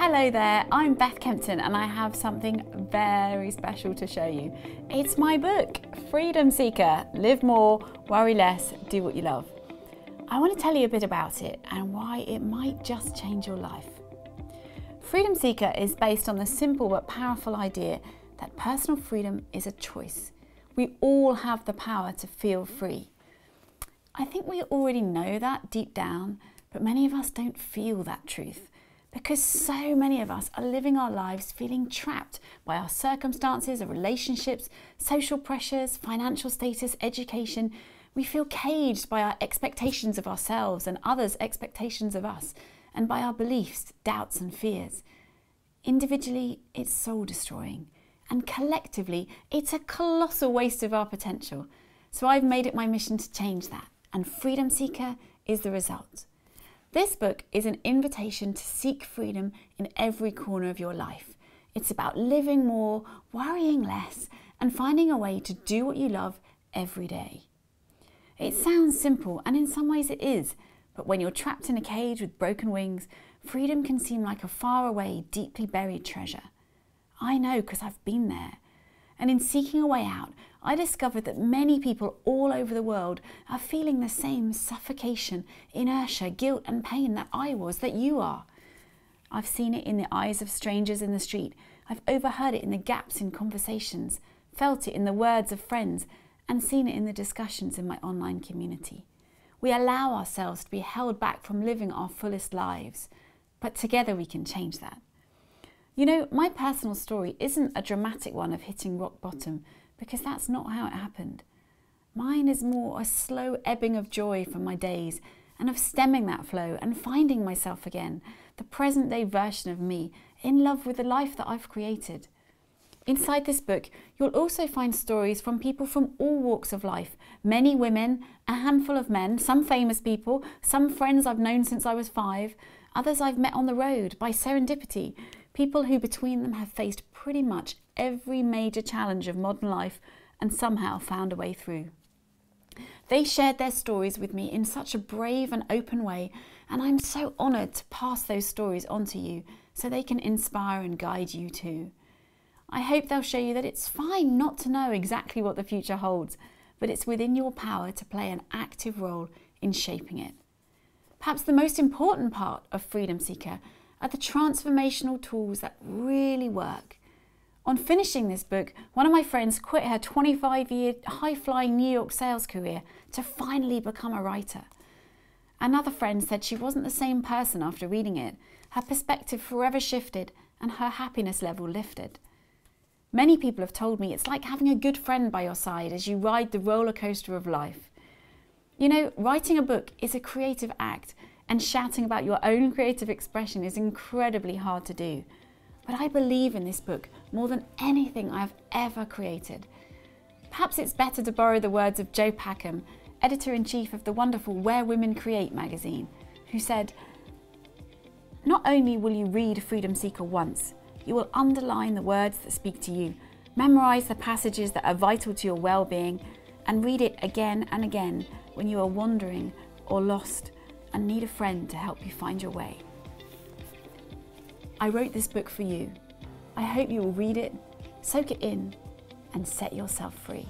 Hello there, I'm Beth Kempton and I have something very special to show you. It's my book, Freedom Seeker Live More, Worry Less, Do What You Love. I want to tell you a bit about it and why it might just change your life. Freedom Seeker is based on the simple but powerful idea that personal freedom is a choice. We all have the power to feel free. I think we already know that deep down, but many of us don't feel that truth because so many of us are living our lives feeling trapped by our circumstances, our relationships, social pressures, financial status, education. We feel caged by our expectations of ourselves and others' expectations of us, and by our beliefs, doubts, and fears. Individually, it's soul destroying, and collectively, it's a colossal waste of our potential. So I've made it my mission to change that, and Freedom Seeker is the result. This book is an invitation to seek freedom in every corner of your life. It's about living more, worrying less, and finding a way to do what you love every day. It sounds simple, and in some ways it is, but when you're trapped in a cage with broken wings, freedom can seem like a faraway, deeply buried treasure. I know because I've been there. And in seeking a way out, I discovered that many people all over the world are feeling the same suffocation, inertia, guilt, and pain that I was, that you are. I've seen it in the eyes of strangers in the street. I've overheard it in the gaps in conversations, felt it in the words of friends, and seen it in the discussions in my online community. We allow ourselves to be held back from living our fullest lives, but together we can change that. You know, my personal story isn't a dramatic one of hitting rock bottom because that's not how it happened. Mine is more a slow ebbing of joy from my days and of stemming that flow and finding myself again, the present day version of me, in love with the life that I've created. Inside this book, you'll also find stories from people from all walks of life many women, a handful of men, some famous people, some friends I've known since I was five, others I've met on the road by serendipity, people who between them have faced pretty much every major challenge of modern life and somehow found a way through. They shared their stories with me in such a brave and open way, and I'm so honoured to pass those stories on to you so they can inspire and guide you too. I hope they'll show you that it's fine not to know exactly what the future holds, but it's within your power to play an active role in shaping it. Perhaps the most important part of Freedom Seeker are the transformational tools that really work. On finishing this book, one of my friends quit her 25 year high flying New York sales career to finally become a writer. Another friend said she wasn't the same person after reading it. Her perspective forever shifted and her happiness level lifted. Many people have told me it's like having a good friend by your side as you ride the roller coaster of life. You know, writing a book is a creative act and shouting about your own creative expression is incredibly hard to do. But I believe in this book more than anything I've ever created. Perhaps it's better to borrow the words of Jo Packham, editor in chief of the wonderful Where Women Create magazine, who said, Not only will you read Freedom Seeker once, you will underline the words that speak to you, memorize the passages that are vital to your well being, and read it again and again when you are wandering or lost and need a friend to help you find your way. I wrote this book for you. I hope you will read it, soak it in, and set yourself free.